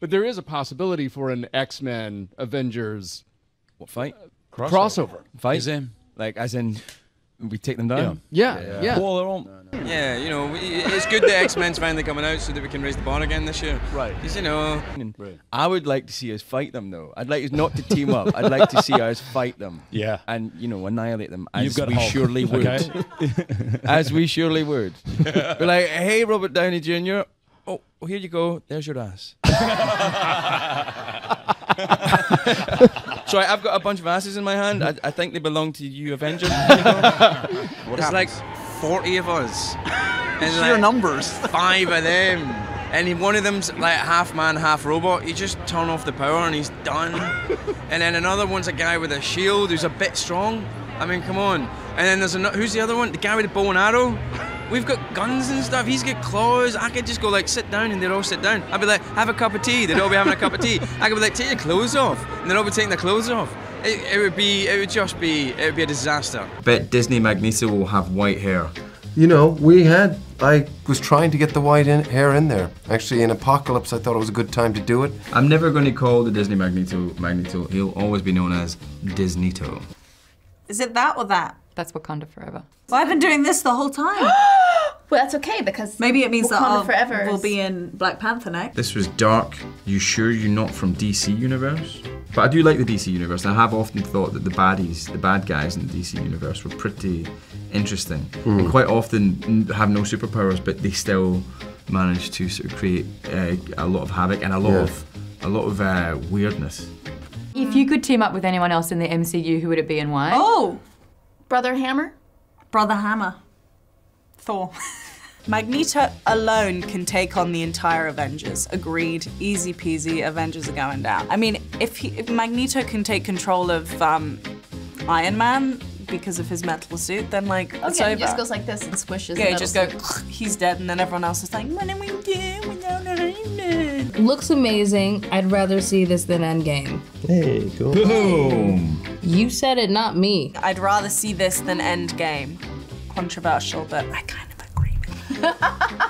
But there is a possibility for an X Men Avengers What fight? Uh, crossover. Fight? As in? Like, as in, we take them down? Yeah, yeah. Pull their own. Yeah, you know, we- it's good that X Men's finally coming out so that we can raise the bar again this year. Right. Because, you know, I would like to see us fight them, though. I'd like us not to team up. I'd like to see us fight them. Yeah. And, you know, annihilate them as You've got we Hulk, surely would. okay? as we surely would. Be like, hey, Robert Downey Jr., oh, well, here you go. There's your ass. so I've got a bunch of asses in my hand. I, I think they belong to you, Avengers. You know? there's like 40 of us. And Sheer like numbers. five of them. And one of them's like half man, half robot. You just turn off the power and he's done. and then another one's a guy with a shield who's a bit strong. I mean, come on. And then there's another. Who's the other one? The guy with the bow and arrow. We've got guns and stuff. He's got claws. I could just go like sit down and they'd all sit down. I'd be like, have a cup of tea. They'd all be having a cup of tea. I could be like, take your clothes off, and they'd all be taking their clothes off. It, it would be. It would just be. It would be a disaster. Bet Disney Magneto will have white hair. You know, we had. I was trying to get the white in, hair in there. Actually, in Apocalypse, I thought it was a good time to do it. I'm never going to call the Disney Magneto Magneto. He'll always be known as Disneyto. Is it that or that? That's Wakanda forever. Well, I've been doing this the whole time. Well, that's okay because Maybe it means that Wakanda I'll, forever we'll be in Black Panther next. This was dark. You sure you're not from DC Universe? But I do like the DC Universe, and I have often thought that the baddies, the bad guys in the DC Universe, were pretty interesting. And quite often have no superpowers, but they still manage to sort of create uh, a lot of havoc and a lot Yeah. of a lot of uh, weirdness. If you could team up with anyone else in the MCU, who would it be and why? Oh, Brother Hammer. Brother Hammer. Thor. Magneto alone can take on the entire Avengers. Agreed. Easy peasy. Avengers are going down. I mean, if, he, if Magneto can take control of um, Iron Man because of his metal suit, then like it's over. he just goes like this and squishes. yeah, just metal go. He's dead, and then everyone else is like, "What do we do without Iron Man?" Looks amazing. I'd rather see this than Endgame. Hey, go. Boom! You said it, not me. I'd rather see this than Endgame. Controversial, but I kind of agree with you.